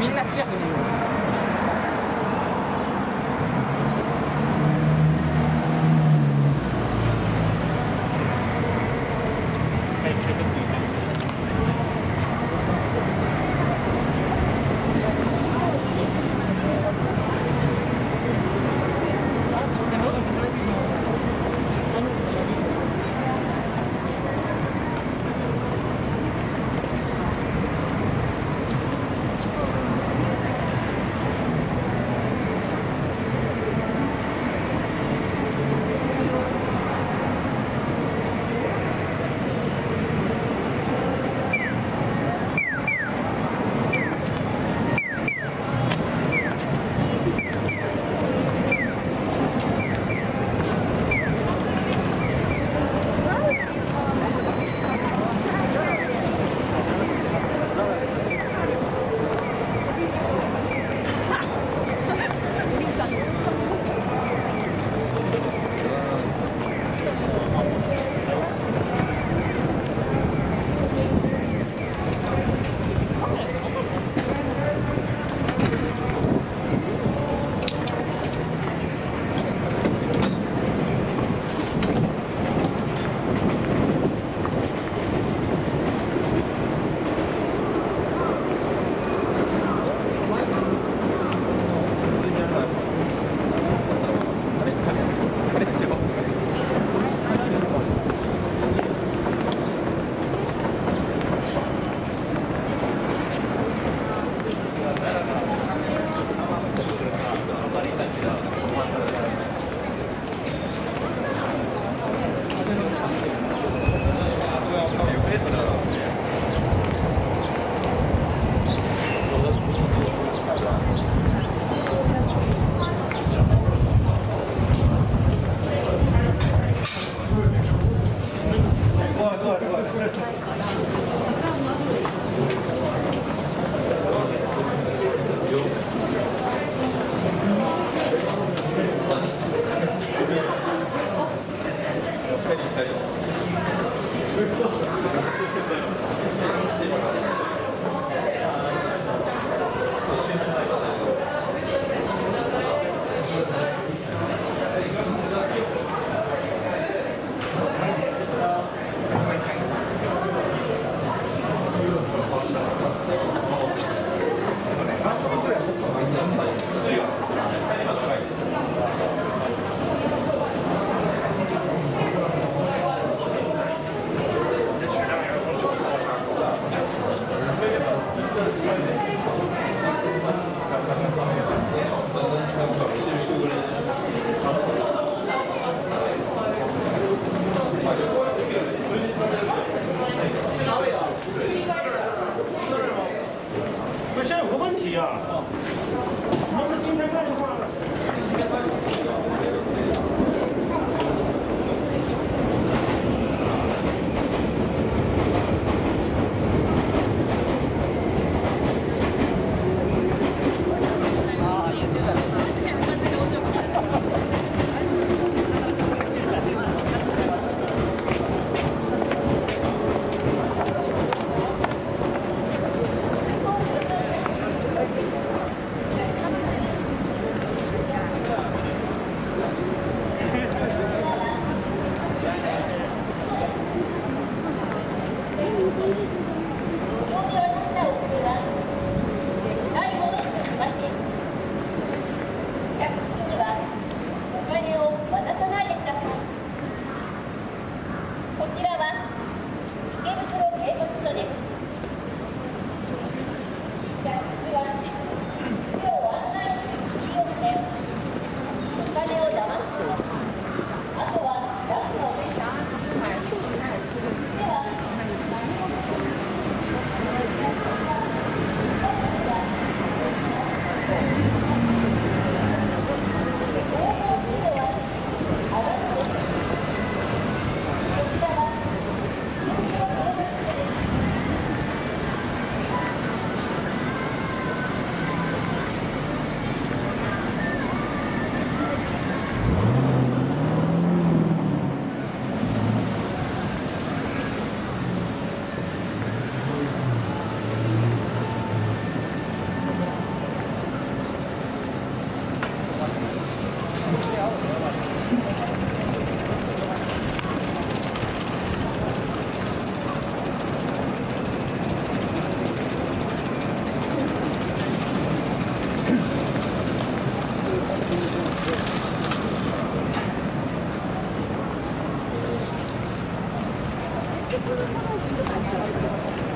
みんな近くにいる渡さないでください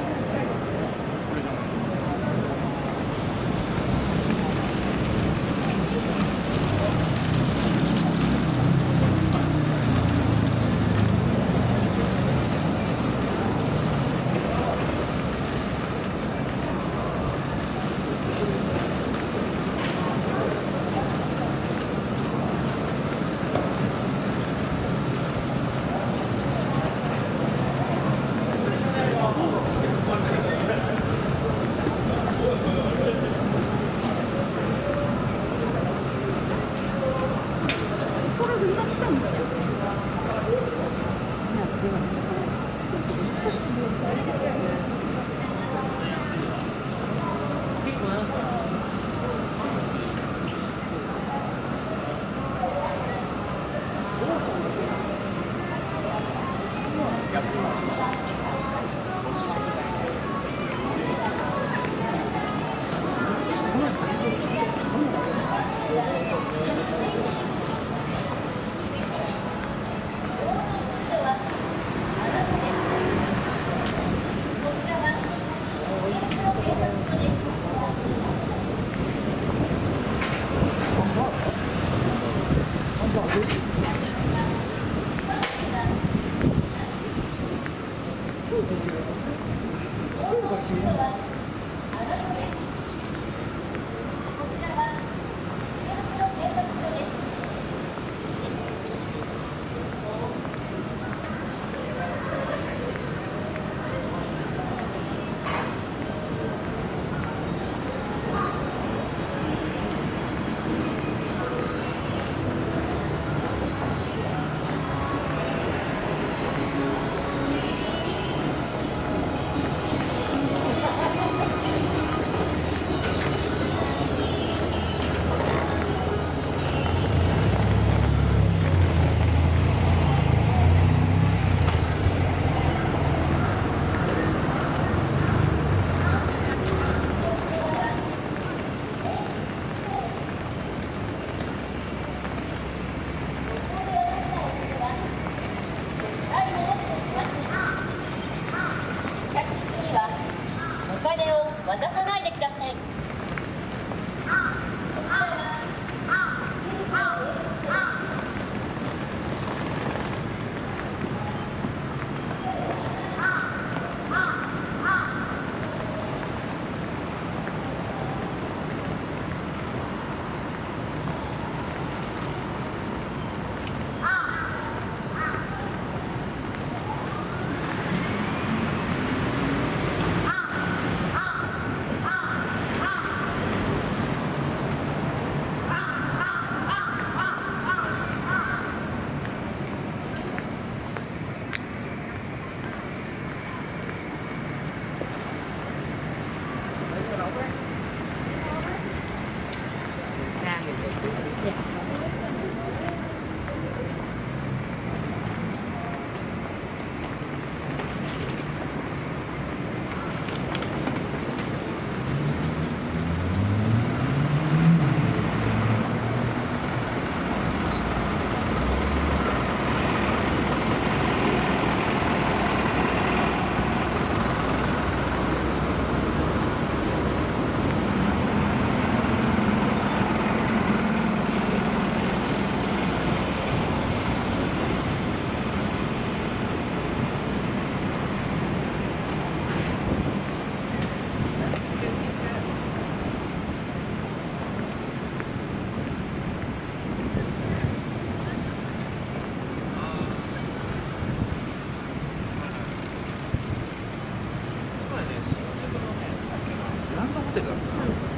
グランドホ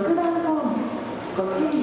6番ホームご注意